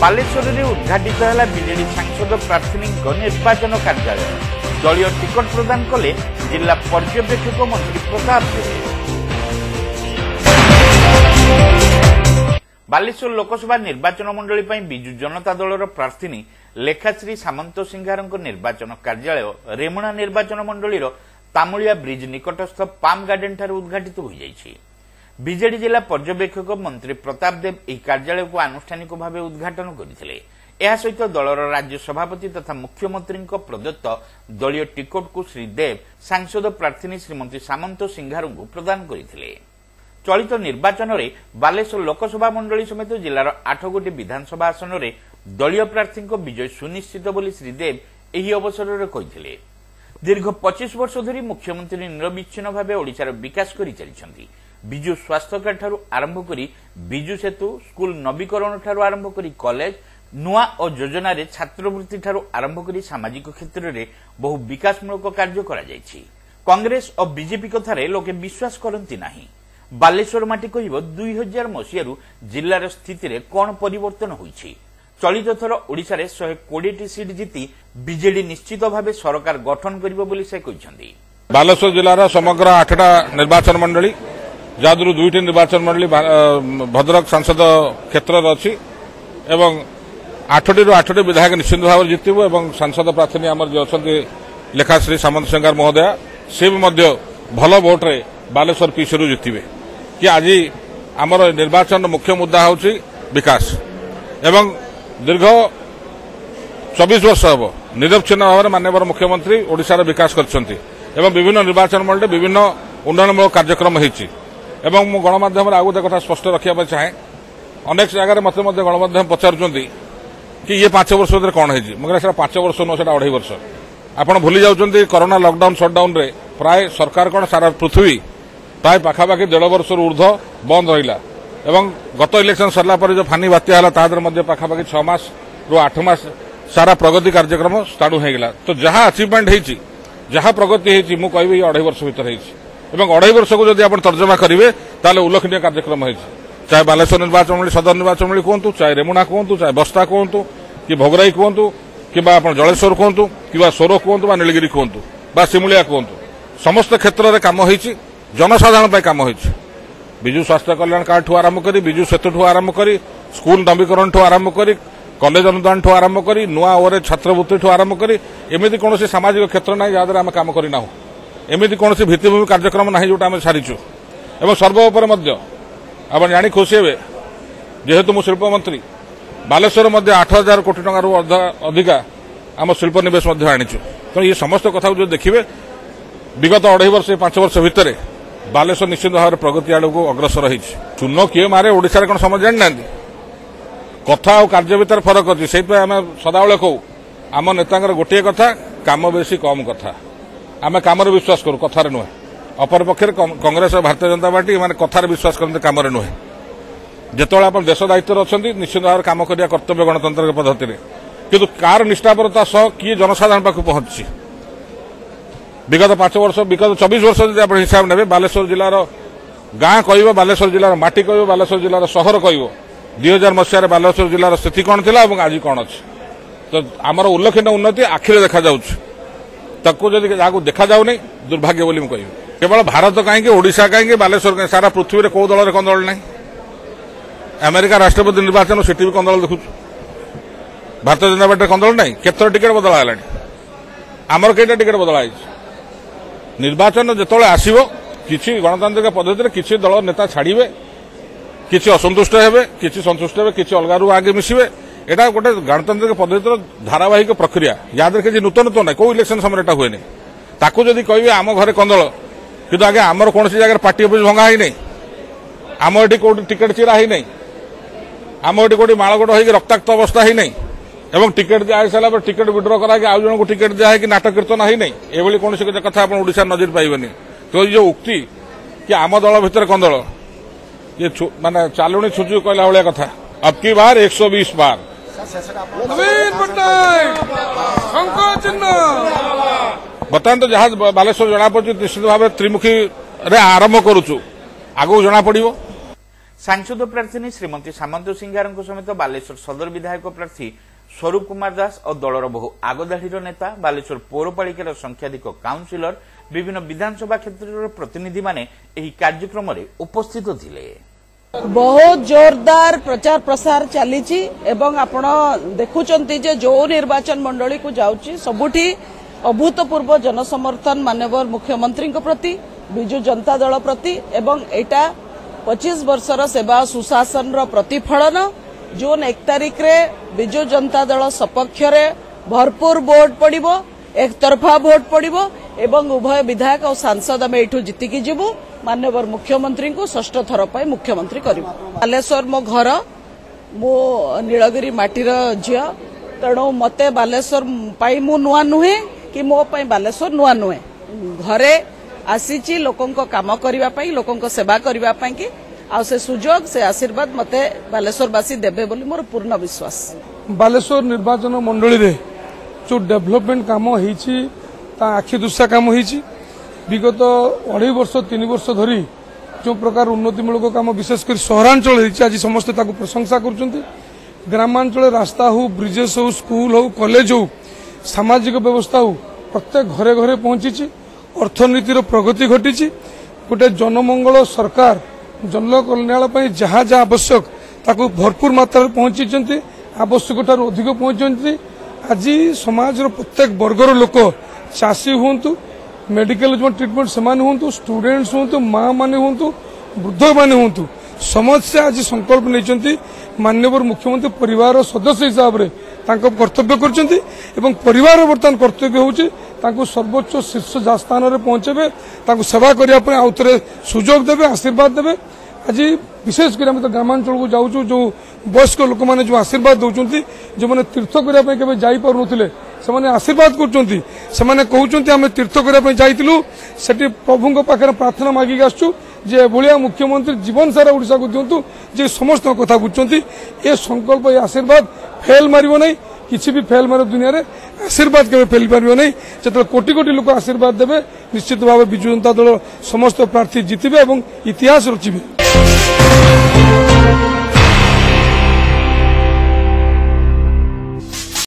ବାଲେଶ୍ୱରରେ ଉଦ୍ଘାଟିତ ହେଲା ବିଜେଡି ସାଂସଦ ପ୍ରାର୍ଥିନୀଙ୍କ ନିର୍ବାଚନ କାର୍ଯ୍ୟାଳୟ ଦଳୀୟ ଟିକଟ ପ୍ରଦାନ କଲେ ଜିଲ୍ଲା ପର୍ଯ୍ୟବେକ୍ଷକ ମନ୍ତ୍ରୀ ପ୍ରତାପ ବାଲେଶ୍ୱର ଲୋକସଭା ନିର୍ବାଚନ ମଣ୍ଡଳୀ ପାଇଁ ବିଜୁ ଜନତା ଦଳର ପ୍ରାର୍ଥିନୀ ଲେଖାଶ୍ରୀ ସାମନ୍ତ ସିଂହାରଙ୍କ ନିର୍ବାଚନ କାର୍ଯ୍ୟାଳୟ ରେମୁଣା ନିର୍ବାଚନ ମଣ୍ଡଳୀର ତାମୁଳିଆ ବ୍ରିଜ୍ ନିକଟସ୍ଥ ପାମ୍ ଗାର୍ଡେନ୍ଠାରେ ଉଦ୍ଘାଟିତ ହୋଇଯାଇଛି বিজেডি জেলা পর্যবেক্ষক মন্ত্রী প্রতাপ দেব এই কার্যালয়কু আনুষ্ঠানিক ভাবে উদ্ঘাটন করে এসহ দলর রাজ্য সভাপতি তথা মুখ্যমন্ত্রী প্রদত্ত দলীয় টিকটকু শ্রী দেব সাংসদ প্রার্থী শ্রীমন্ত্রী সামন্ত সিংহারু প্রদান করে চলিত নির্বাচনের বালেশ্বর লোকসভা মন্ডলী সমেত জেলার আঠ গোটি বিধানসভা আসনের দলীয় প্রার্থী বিজয় সুনিশ্চিত বলে শ্রী দেব এই অবসরের কে দীর্ঘ পঁচিশ বর্ষ ধর মুখ্যমন্ত্রী নিরবিচ্ছিন্ন ভাবে ওড়িশার বিকাশ করে চাল ବିଜୁ ସ୍ୱାସ୍ଥ୍ୟ କାର୍ଡଠାରୁ ଆରମ୍ଭ କରି ବିଜୁ ସେତୁ ସ୍କୁଲ ନବୀକରଣଠାରୁ ଆରମ୍ଭ କରି କଲେଜ ନୂଆ ଓ ଯୋଜନାରେ ଛାତ୍ରବୃତ୍ତିଠାରୁ ଆରମ୍ଭ କରି ସାମାଜିକ କ୍ଷେତ୍ରରେ ବହୁ ବିକାଶମୂଳକ କାର୍ଯ୍ୟ କରାଯାଇଛି କଂଗ୍ରେସ ଓ ବିଜେପି କଥାରେ ଲୋକେ ବିଶ୍ୱାସ କରନ୍ତି ନାହିଁ ବାଲେଶ୍ୱର ମାଟି କହିବ ଦୁଇ ହଜାର ମସିହାରୁ ଜିଲ୍ଲାର ସ୍ଥିତିରେ କ'ଣ ପରିବର୍ତ୍ତନ ହୋଇଛି ଚଳିତ ଥର ଓଡ଼ିଶାରେ ଶହେ କୋଡ଼ିଏଟି ସିଟ୍ ଜିତି ବିଜେଡି ନିଶ୍ଚିତ ଭାବେ ସରକାର ଗଠନ କରିବ ବୋଲି ସେ କହିଛନ୍ତି ବାଲେଶ୍ୱର ଜିଲ୍ଲାର ସମଗ୍ର ଆଠଟା ନିର୍ବାଚନ ମଣ୍ଡଳୀ ଯାହାଦରୁ ଦୁଇଟି ନିର୍ବାଚନ ମଣ୍ଡଳୀ ଭଦ୍ରକ ସାଂସଦ କ୍ଷେତ୍ରରେ ଅଛି ଏବଂ ଆଠଟିରୁ ଆଠଟି ବିଧାୟକ ନିଶ୍ଚିନ୍ତ ଭାବରେ ଜିତିବୁ ଏବଂ ସାଂସଦ ପ୍ରାର୍ଥିନୀ ଆମର ଯିଏ ଅଛନ୍ତି ଲେଖାଶ୍ରୀ ସାମନ୍ତ ସେଙ୍ଗାର ମହୋଦୟା ସେ ବି ମଧ୍ୟ ଭଲ ଭୋଟ୍ରେ ବାଲେଶ୍ୱର ପିସିରୁ ଜିତିବେ କି ଆଜି ଆମର ନିର୍ବାଚନର ମୁଖ୍ୟ ମୁଦ୍ଦା ହେଉଛି ବିକାଶ ଏବଂ ଦୀର୍ଘ ଚବିଶ ବର୍ଷ ହେବ ନିରବଚ୍ଛିନ୍ନ ଭାବରେ ମାନ୍ୟବର ମୁଖ୍ୟମନ୍ତ୍ରୀ ଓଡ଼ିଶାର ବିକାଶ କରିଛନ୍ତି ଏବଂ ବିଭିନ୍ନ ନିର୍ବାଚନ ମଣ୍ଡଳୀ ବିଭିନ୍ନ ଉନ୍ନୟନମୂଳକ କାର୍ଯ୍ୟକ୍ରମ ହୋଇଛି ଏବଂ ମୁଁ ଗଣମାଧ୍ୟମରେ ଆଉ ଗୋଟେ କଥା ସ୍ପଷ୍ଟ ରଖିବା ପାଇଁ ଚାହେଁ ଅନେକ ଜାଗାରେ ମୋତେ ମଧ୍ୟ ଗଣମାଧ୍ୟମ ପଚାରୁଛନ୍ତି କି ଇଏ ପାଞ୍ଚ ବର୍ଷ ଭିତରେ କ'ଣ ହେଇଛି ମୁଁ କହିଲି ସେଟା ପାଞ୍ଚ ବର୍ଷ ନୁହଁ ସେଟା ଅଢ଼େଇ ବର୍ଷ ଆପଣ ଭୁଲି ଯାଉଛନ୍ତି କରୋନା ଲକଡାଉନ୍ ସଟ୍ଡାଉନ୍ରେ ପ୍ରାୟ ସରକାର କ'ଣ ସାରା ପୃଥିବୀ ପ୍ରାୟ ପାଖାପାଖି ଦେଢ଼ ବର୍ଷରୁ ଉର୍ଦ୍ଧ୍ୱ ବନ୍ଦ ରହିଲା ଏବଂ ଗତ ଇଲେକ୍ସନ୍ ସରିଲା ପରେ ଯେଉଁ ଫାନି ବାତ୍ୟା ହେଲା ତା ଦେହରେ ମଧ୍ୟ ପାଖାପାଖି ଛଅ ମାସରୁ ଆଠ ମାସ ସାରା ପ୍ରଗତି କାର୍ଯ୍ୟକ୍ରମ ସ୍ଥାଣୁ ହୋଇଗଲା ତ ଯାହା ଆଚିଭମେଣ୍ଟ ହେଇଛି ଯାହା ପ୍ରଗତି ହେଇଛି ମୁଁ କହିବି ଏଇ ଅଢ଼େଇ ବର୍ଷ ଭିତରେ ହେଇଛି ଏବଂ ଅଢ଼େଇ ବର୍ଷକୁ ଯଦି ଆପଣ ତର୍ଜମା କରିବେ ତାହେଲେ ଉଲ୍ଲେଖନୀୟ କାର୍ଯ୍ୟକ୍ରମ ହୋଇଛି ଚାହେ ବାଲେଶ୍ୱର ନିର୍ବାଚନ ମଣ୍ଡଳୀ ସଦର ନିର୍ବାଚନ ମଣ୍ଡଳୀ କୁହନ୍ତୁ ଚାହେ ରେମୁଣା କୁହନ୍ତୁ ଚାହେ ବସ୍ତା କୁହନ୍ତୁ କି ଭୋଗରାଇ କୁହନ୍ତୁ କିମ୍ବା ଆପଣ ଜଳେଶ୍ୱର କୁହନ୍ତୁ କିମ୍ବା ସୋର କୁହନ୍ତୁ ବା ନୀଳଗିରି କୁହନ୍ତୁ ବା ସିମୁଳିଆ କୁହନ୍ତୁ ସମସ୍ତ କ୍ଷେତ୍ରରେ କାମ ହୋଇଛି ଜନସାଧାରଣ ପାଇଁ କାମ ହୋଇଛି ବିଜୁ ସ୍ୱାସ୍ଥ୍ୟ କଲ୍ୟାଣ କାର୍ଡ଼ଠୁ ଆରମ୍ଭ କରି ବିଜୁ ସେତୁଠୁ ଆରମ୍ଭ କରି ସ୍କୁଲ ନବୀକରଣଠୁ ଆରମ୍ଭ କରି କଲେଜ ଅନୁଦାନଠୁ ଆରମ୍ଭ କରି ନୂଆ ଓରେ ଛାତ୍ରବୃତ୍ତିଠୁ ଆରମ୍ଭ କରି ଏମିତି କୌଣସି ସାମାଜିକ କ୍ଷେତ୍ର ନାହିଁ ଯାହାଦ୍ୱାରା ଆମେ କାମ କରିନାହୁଁ ଏମିତି କୌଣସି ଭିତ୍ତିଭୂମି କାର୍ଯ୍ୟକ୍ରମ ନାହିଁ ଯେଉଁଟା ଆମେ ସାରିଛୁ ଏବଂ ସର୍ବୋପରି ମଧ୍ୟ ଆପଣ ଜାଣି ଖୁସି ହେବେ ଯେହେତୁ ମୁଁ ଶିଳ୍ପମନ୍ତ୍ରୀ ବାଲେଶ୍ୱର ମଧ୍ୟ ଆଠ ହଜାର କୋଟି ଟଙ୍କାରୁ ଅଧିକା ଆମ ଶିଳ୍ପ ନିବେଶ ମଧ୍ୟ ଆଣିଛୁ ତେଣୁ ଏ ସମସ୍ତ କଥାକୁ ଯଦି ଦେଖିବେ ବିଗତ ଅଢ଼େଇ ବର୍ଷ ପାଞ୍ଚ ବର୍ଷ ଭିତରେ ବାଲେଶ୍ୱର ନିଶ୍ଚିତ ଭାବରେ ପ୍ରଗତି ଆଡ଼କୁ ଅଗ୍ରସର ହୋଇଛି ଚୂନ କିଏ ମାରେ ଓଡ଼ିଶାରେ କ'ଣ ସମାଜ ଜାଣିନାହାନ୍ତି କଥା ଆଉ କାର୍ଯ୍ୟ ଭିତରେ ଫରକ ଅଛି ସେଇଥିପାଇଁ ଆମେ ସଦାବେଳେ କହୁ ଆମ ନେତାଙ୍କର ଗୋଟିଏ କଥା କାମ ବେଶୀ କମ୍ କଥା ଆମେ କାମରେ ବିଶ୍ୱାସ କରୁ କଥାରେ ନୁହେଁ ଅପରପକ୍ଷରେ କଂଗ୍ରେସ ଓ ଭାରତୀୟ ଜନତା ପାର୍ଟି ଏମାନେ କଥାରେ ବିଶ୍ୱାସ କରନ୍ତି କାମରେ ନୁହେଁ ଯେତେବେଳେ ଆପଣ ଦେଶ ଦାୟିତ୍ୱରେ ଅଛନ୍ତି ନିଶ୍ଚିତ ଭାବରେ କାମ କରିବା କର୍ତ୍ତବ୍ୟ ଗଣତାନ୍ତ୍ରିକ ପଦ୍ଧତିରେ କିନ୍ତୁ କାହାର ନିଷ୍ଠାପରତା ସହ କିଏ ଜନସାଧାରଣ ପାଖକୁ ପହଞ୍ଚିଛି ବିଗତ ପାଞ୍ଚ ବର୍ଷ ବିଗତ ଚବିଶ ବର୍ଷ ଯଦି ଆପଣ ହିସାବ ନେବେ ବାଲେଶ୍ୱର ଜିଲ୍ଲାର ଗାଁ କହିବ ବାଲେଶ୍ୱର ଜିଲ୍ଲାର ମାଟି କହିବ ବାଲେଶ୍ୱର ଜିଲ୍ଲାର ସହର କହିବ ଦୁଇ ହଜାର ମସିହାରେ ବାଲେଶ୍ୱର ଜିଲ୍ଲାର ସ୍ଥିତି କ'ଣ ଥିଲା ଏବଂ ଆଜି କ'ଣ ଅଛି ତ ଆମର ଉଲ୍ଲେଖନୀୟ ଉନ୍ନତି ଆଖିରେ ଦେଖାଯାଉଛି ତାକୁ ଯଦି ଯାହାକୁ ଦେଖାଯାଉନି ଦୁର୍ଭାଗ୍ୟ ବୋଲି ମୁଁ କହିବି କେବଳ ଭାରତ କାହିଁକି ଓଡ଼ିଶା କାହିଁକି ବାଲେଶ୍ୱର କାହିଁକି ସାରା ପୃଥିବୀରେ କେଉଁ ଦଳରେ କନ୍ଦଳ ନାହିଁ ଆମେରିକା ରାଷ୍ଟ୍ରପତି ନିର୍ବାଚନ ସେଠି ବି କନ୍ଦଳ ଦେଖୁଛୁ ଭାରତୀୟ ଜନତା ପାର୍ଟିରେ କନ୍ଦଳ ନାହିଁ କେତେଥର ଟିକେଟ୍ ବଦଳା ହେଲାଣି ଆମର କେଇଟା ଟିକେଟ୍ ବଦଳା ହେଇଛି ନିର୍ବାଚନ ଯେତେବେଳେ ଆସିବ କିଛି ଗଣତାନ୍ତ୍ରିକ ପଦ୍ଧତିରେ କିଛି ଦଳ ନେତା ଛାଡ଼ିବେ କିଛି ଅସନ୍ତୁଷ୍ଟ ହେବେ କିଛି ସନ୍ତୁଷ୍ଟ ହେବେ କିଛି ଅଲଗାରୁ ଆଗେ ମିଶିବେ এটা ଗୋଟେ ଗଣତାନ୍ତ୍ରିକ ପଦ୍ଧତିର ଧାରାବାହିକ ପ୍ରକ୍ରିୟା ଯାହାଦେହରେ କିଛି ନୂତନତ୍ୱ ନାହିଁ କୋଉ ଇଲେକ୍ସନ ସମୟରେ ଏଟା ହୁଏନି ତାକୁ ଯଦି କହିବେ ଆମ ଘରେ କନ୍ଦଳ କିନ୍ତୁ ଆଜ୍ଞା ଆମର କୌଣସି ଜାଗାରେ ପାର୍ଟି ଅଫିସ୍ ଭଙ୍ଗା ହେଇନାହିଁ ଆମ ଏଠି କୋଉଠି ଟିକେଟ୍ ଚିରା ହେଇନାହିଁ ଆମ ଏଠି କୋଉଠି ମାଳଗୋଡ଼ ହେଇକି ରକ୍ତାକ୍ତ ଅବସ୍ଥା ହେଇନାହିଁ এবং টিকেট দিয়া হয়ে সারা পরে টিকেট উইড্র করা আগে আউ জনক টিকেট দিয়া হয়েকি নাটক কীর্তন হয়ে নাই এভাবে কৌশি কথা আপনার ওড়শার নজর পাইবেনি তো এই যে উক্তি কি আম দল ভিতরে কন্দল যে মানে চালুণী ছুচু কহিলা ভাল কথা অবকি বার একশো বিশ বার ବର୍ତ୍ତମାନ ତ ଯାହା ବାଲେଶ୍ୱର ଜଣାପଡ଼ୁଛି ନିଶ୍ଚିତ ଭାବେ ତ୍ରିମୁଖୀରେ ଆରମ୍ଭ କରୁଛୁ ଆଗକୁ ଜଣାପଡ଼ିବ ସାଂସଦ ପ୍ରାର୍ଥିନୀ ଶ୍ରୀମତୀ ସାମନ୍ତ ସିଂହାର ସମେତ ବାଲେଶ୍ୱର ସଦର ବିଧାୟକ ପ୍ରାର୍ଥୀ ସ୍ୱରୂପ କୁମାର ଦାସ ଓ ଦଳର ବହୁ ଆଗଧାଡ଼ିର ନେତା ବାଲେଶ୍ୱର ପୌରପାଳିକାର ସଂଖ୍ୟାଧିକ କାଉନ୍ସିଲର ବିଭିନ୍ନ ବିଧାନସଭା କ୍ଷେତ୍ରର ପ୍ରତିନିଧିମାନେ ଏହି କାର୍ଯ୍ୟକ୍ରମରେ ଉପସ୍ଥିତ ଥିଲେ बहुत जोरदार प्रचार प्रसार चली आप आपण जो निर्वाचन मंडल को जाऊची सबुठी अभूतपूर्व जनसमर्थन मानवर मुख्यमंत्री प्रति विजु जनता दल प्रति एटा 25 वर्षर सेवा सुशासन प्रतिफलन जून एक तारीख में विजु जनता दल सपक्ष रे भरपूर वोट पड़िबो एकतरफा वोट पड़िबो एवं उभय विधायक और सांसद आम एठू जीतिकी जीवू ମାନ୍ୟବର ମୁଖ୍ୟମନ୍ତ୍ରୀଙ୍କୁ ଷଷ୍ଠ ଥର ପାଇଁ ମୁଖ୍ୟମନ୍ତ୍ରୀ କରିବୁ ବାଲେଶ୍ୱର ମୋ ଘର ମୁଁ ନୀଳଗିରି ମାଟିର ଝିଅ ତେଣୁ ମୋତେ ବାଲେଶ୍ୱର ପାଇଁ ମୁଁ ନୂଆ ନୁହେଁ କି ମୋ ପାଇଁ ବାଲେଶ୍ୱର ନୂଆ ନୁହେଁ ଘରେ ଆସିଛି ଲୋକଙ୍କ କାମ କରିବା ପାଇଁ ଲୋକଙ୍କ ସେବା କରିବା ପାଇଁ କି ଆଉ ସେ ସୁଯୋଗ ସେ ଆଶୀର୍ବାଦ ମୋତେ ବାଲେଶ୍ୱରବାସୀ ଦେବେ ବୋଲି ମୋର ପୂର୍ଣ୍ଣ ବିଶ୍ୱାସ ବାଲେଶ୍ୱର ନିର୍ବାଚନ ମଣ୍ଡଳୀରେ ଯେଉଁ ଡେଭଲପମେଣ୍ଟ କାମ ହେଇଛି ତା ଆଖି ଦୁଶା କାମ ହେଇଛି বিগত অঢ়াই বর্ষ তিন বর্ষ ধরি যে প্রকার উন্নতিমূলক কাম বিশেষ করে সহরাঞ্চল হয়েছে আজ সমস্ত তাকে প্রশংসা করছেন গ্রামাঞ্চলে রাস্তা হোক ব্রিজেস হোক স্কুল হোক কলেজ হোক সামাজিক ব্যবস্থা হোক প্রত্যেক ঘরে ঘরে পৌঁছিছি অর্থনীতির প্রগতি ঘটিছি গোটে জনমঙ্গল সরকার জনকল্যাণ যা যা আবশ্যক তাকে ভরপুর মাত্রায় পৌঁছিছেন আবশ্যক ঠার অধিক পৌঁছাতে আজ সমাজের প্রত্যেক বর্গর লোক চাষী হুম मेडिकल जो ट्रीटमेंट से स्टूडेंट्स हूँ माँ मान हूँ वृद्ध मान हूँ समस्त आज संकल्प नहीं मान्यवर मुख्यमंत्री परिवार सदस्य हिसाब से कर्तव्य कर सर्वोच्च शीर्ष स्थान में पहुंचे सेवा करने आउ थे सुजोग देते आशीर्वाद देते आज विशेषकर तो ग्रामांचल को जाऊ जो वयस्क लोक मैंने जो आशीर्वाद दौरान जो मैंने तीर्थ करने के से आशीर्वाद कर ସେମାନେ କହୁଛନ୍ତି ଆମେ ତୀର୍ଥ କରିବା ପାଇଁ ଯାଇଥିଲୁ ସେଠି ପ୍ରଭୁଙ୍କ ପାଖରେ ପ୍ରାର୍ଥନା ମାଗିକି ଆସୁଛୁ ଯେ ଏଭଳିଆ ମୁଖ୍ୟମନ୍ତ୍ରୀ ଜୀବନସାରା ଓଡ଼ିଶାକୁ ଦିଅନ୍ତୁ ଯେ ସମସ୍ତଙ୍କ କଥା ବୁଝୁଛନ୍ତି ଏ ସଂକଳ୍ପ ଏ ଆଶୀର୍ବାଦ ଫେଲ୍ ମାରିବ ନାହିଁ କିଛି ବି ଫେଲ୍ ମାରିବ ଦୁନିଆରେ ଆଶୀର୍ବାଦ କେବେ ଫେଲ୍ ମାରିବ ନାହିଁ ଯେତେବେଳେ କୋଟି କୋଟି ଲୋକ ଆଶୀର୍ବାଦ ଦେବେ ନିଶ୍ଚିତ ଭାବେ ବିଜୁ ଜନତା ଦଳ ସମସ୍ତ ପ୍ରାର୍ଥୀ ଜିତିବେ ଏବଂ ଇତିହାସ ରଚିବେ